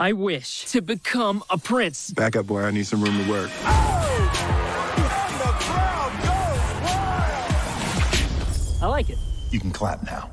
I wish to become a prince. Back up, boy. I need some room to work. I like it. You can clap now.